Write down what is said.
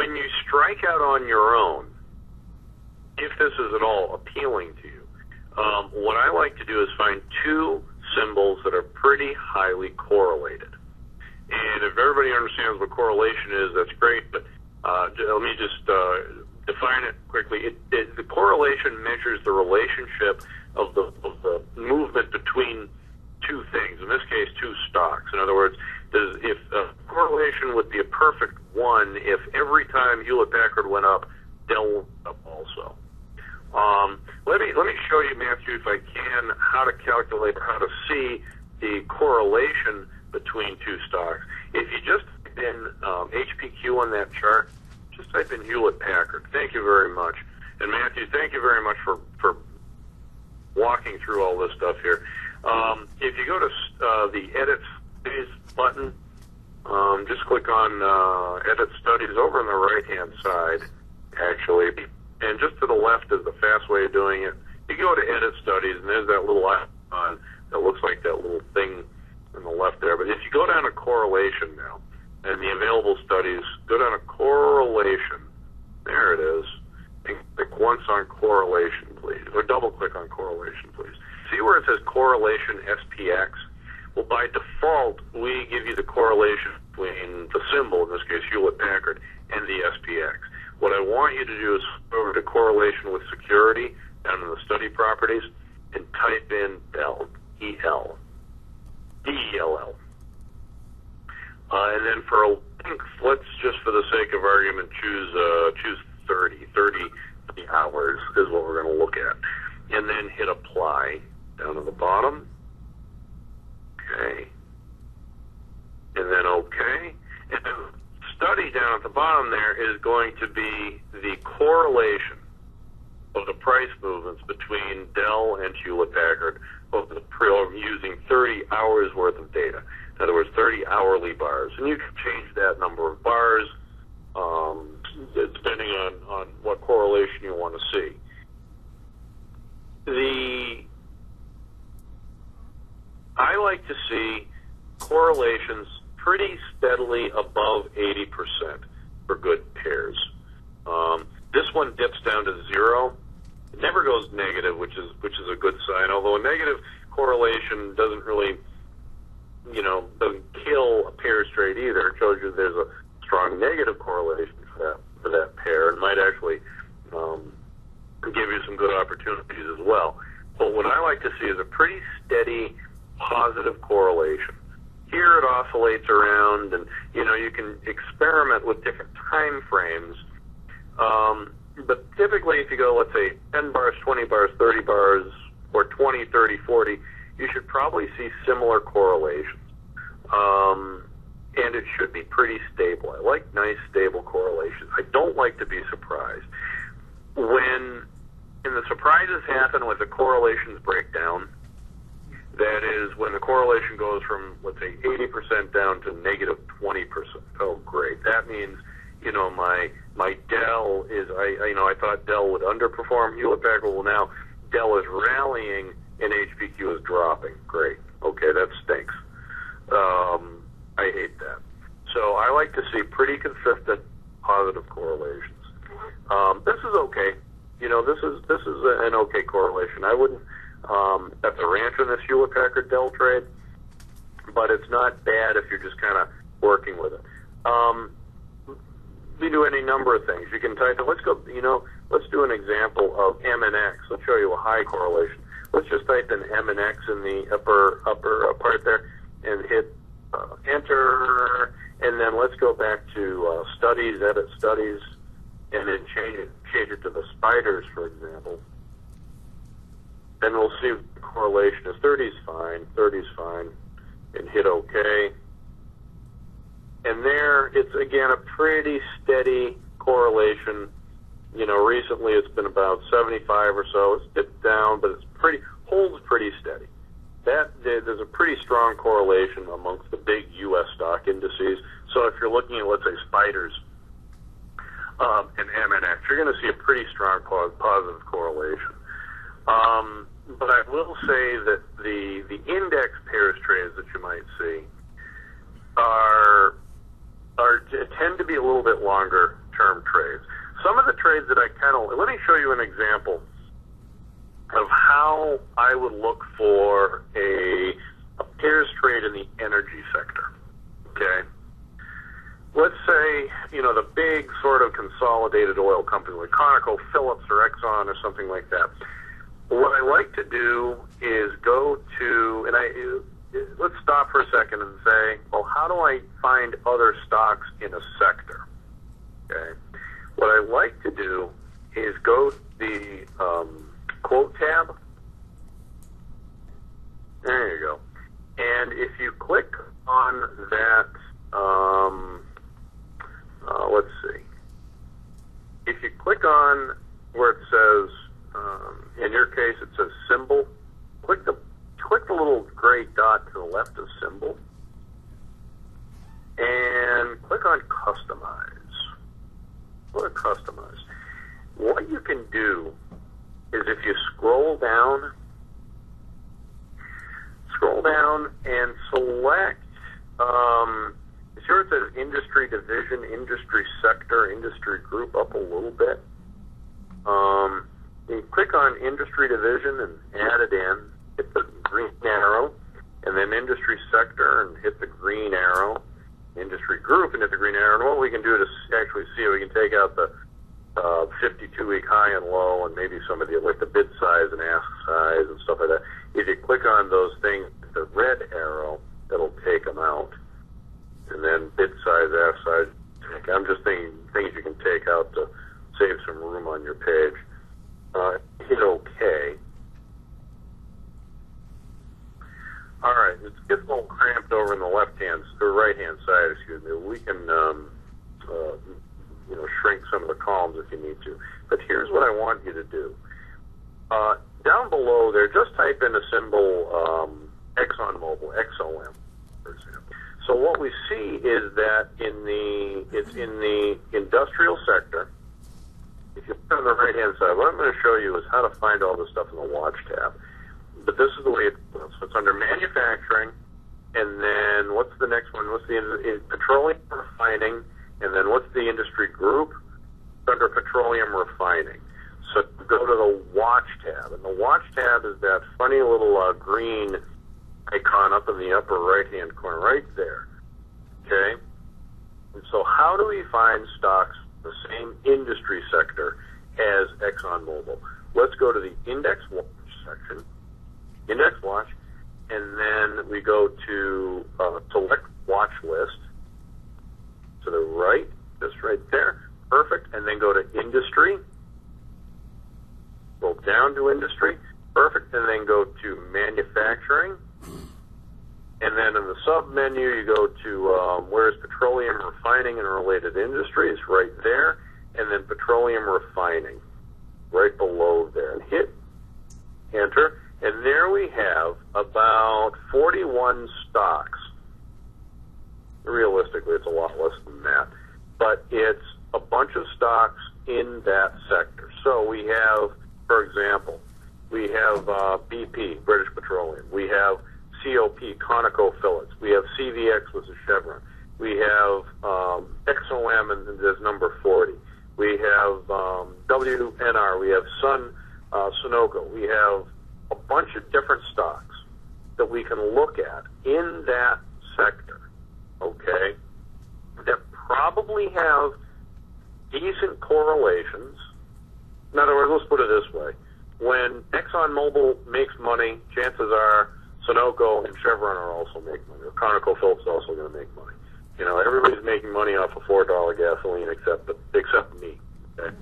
when you strike out on your own, if this is at all appealing to you, um, what I like to do is find two symbols that are pretty highly correlated. And if everybody understands what correlation is, that's great. But uh, let me just uh, define it quickly. It, it, the correlation measures the relationship of the, of the movement between two things. In this case, two stocks. In other words, does, if a correlation would be a perfect one if every time Hewlett Packard went up, Dell went up also. Um, let me show you, Matthew, if I can, how to calculate or how to see the correlation between two stocks. If you just type in um, HPQ on that chart, just type in Hewlett Packard. Thank you very much. And Matthew, thank you very much for for walking through all this stuff here. Um, if you go to uh, the Edit Studies button, um, just click on uh, Edit Studies over on the right hand side, actually, and just to the left is the fast way of doing it. You go to Edit Studies, and there's that little icon that looks like that little thing on the left there. But if you go down to correlation now, and the available studies, go down to correlation. There it is. Click once on correlation, please, or double click on correlation, please. See where it says correlation SPX? Well, by default, we give you the correlation between the symbol, in this case Hewlett Packard, and the SPX. What I want you to do is go over to correlation with security down in the study properties and type in Dell, E-L, D-E-L-L. Uh, and then for a length, let's just for the sake of argument choose uh, choose 30. 30 hours is what we're going to look at. And then hit apply down at the bottom. Okay. And then okay. And the study down at the bottom there is going to be the correlation of the price movements between Dell and Hewlett Packard over the period using 30 hours worth of data. In other words, 30 hourly bars. And you can change that number of bars um, depending on, on what correlation you want to see. The I like to see correlations pretty steadily above 80% for good pairs. Um, this one dips down to zero. It never goes negative, which is which is a good sign. Although a negative correlation doesn't really, you know, doesn't kill a pair straight either. It shows you there's a strong negative correlation for that for that pair, and might actually um, give you some good opportunities as well. But what I like to see is a pretty steady positive correlation. Here it oscillates around, and you know you can experiment with different time frames. Um, but typically, if you go, let's say, 10 bars, 20 bars, 30 bars, or 20, 30, 40, you should probably see similar correlations. Um, and it should be pretty stable. I like nice, stable correlations. I don't like to be surprised. When and the surprises happen when the correlations break down, that is when the correlation goes from, let's say, 80% down to negative 20%. Oh, great. That means, you know, my my Dell is, I you know, I thought Dell would underperform Hewlett Packard. Well, now Dell is rallying and HPQ is dropping. Great. Okay, that stinks. Um, I hate that. So I like to see pretty consistent positive correlations. Um, this is okay. You know, this is this is an okay correlation. I wouldn't um, that's a ranch in this Hewlett Packard Dell trade, but it's not bad if you're just kind of working with it. Um, we do any number of things. You can type in, let's go, you know, let's do an example of MNX. Let's show you a high correlation. Let's just type in MNX in the upper upper part there and hit uh, enter, and then let's go back to uh, studies, edit studies, and then change it change it to the spiders, for example and we'll see the correlation is. 30 is fine, 30 is fine, and hit OK. And there, it's again a pretty steady correlation. You know, recently it's been about 75 or so. It's dipped down, but it's pretty holds pretty steady. That there's a pretty strong correlation amongst the big U.S. stock indices. So if you're looking at, let's say, spiders um, and MNX, you're going to see a pretty strong positive correlation. Um, but I will say that the the index pairs trades that you might see are are tend to be a little bit longer term trades. Some of the trades that I kind of let me show you an example of how I would look for a, a pairs trade in the energy sector. Okay. Let's say, you know, the big sort of consolidated oil company like Conoco, Phillips, or Exxon, or something like that. What I like to do is go to, and I let's stop for a second and say, well, how do I find other stocks in a sector? Okay. What I like to do is go to the um, quote tab. There you go. And if you click on that, um, uh, let's see. If you click on where it says, um, in your case, it says symbol, click the click the little gray dot to the left of symbol, and click on customize. To customize. What you can do is if you scroll down, scroll down and select, um, sure it says industry division, industry sector, industry group up a little bit. Um, you click on industry division and add it in, hit the green arrow, and then industry sector and hit the green arrow, industry group and hit the green arrow. And what we can do to actually see we can take out the uh, 52 week high and low, and maybe some of the like the bid size and ask size and stuff like that. If you click on those things, the red arrow, it'll take them out, and then bid size, ask size. I'm just thinking things you can take out to some room on your page. Uh, hit OK. All right, it's gets a little cramped over in the left hand, or right hand side, excuse me. We can um, uh, you know, shrink some of the columns if you need to. But here's what I want you to do. Uh, down below there, just type in a symbol um, ExxonMobil, XOM, for example. So what we see is that in the it's in the industrial sector. If you look on the right hand side, what I'm going to show you is how to find all this stuff in the Watch tab. But this is the way it goes. So it's under manufacturing, and then what's the next one? What's the in, petroleum refining? And then what's the industry group? It's under petroleum refining. So go to the watch tab. And the watch tab is that funny little uh, green icon up in the upper right hand corner, right there. Okay? And so how do we find stocks the same industry sector as ExxonMobil? Let's go to the index watch section, index watch, and then we go to uh, select watch list to the right, just right there. Perfect. And then go to industry. Go down to industry. Perfect. And then go to manufacturing. And then in the sub menu, you go to um, where's petroleum refining and related industries, right there. And then petroleum refining, right below there. And hit enter. And there we have about 41 stocks realistically, it's a lot less than that. But it's a bunch of stocks in that sector. So we have, for example, we have uh, BP, British Petroleum. We have COP, ConocoPhillips. We have CVX, which is Chevron. We have um, XOM, and there's number 40. We have um, WNR. We have Sun, uh, Sunoco. We have a bunch of different stocks that we can look at in that sector okay, that probably have decent correlations. In other words, let's put it this way. When ExxonMobil makes money, chances are Sunoco and Chevron are also making money, or ConocoPhillips is also going to make money. You know, everybody's making money off of $4 gasoline except, the, except me. Okay?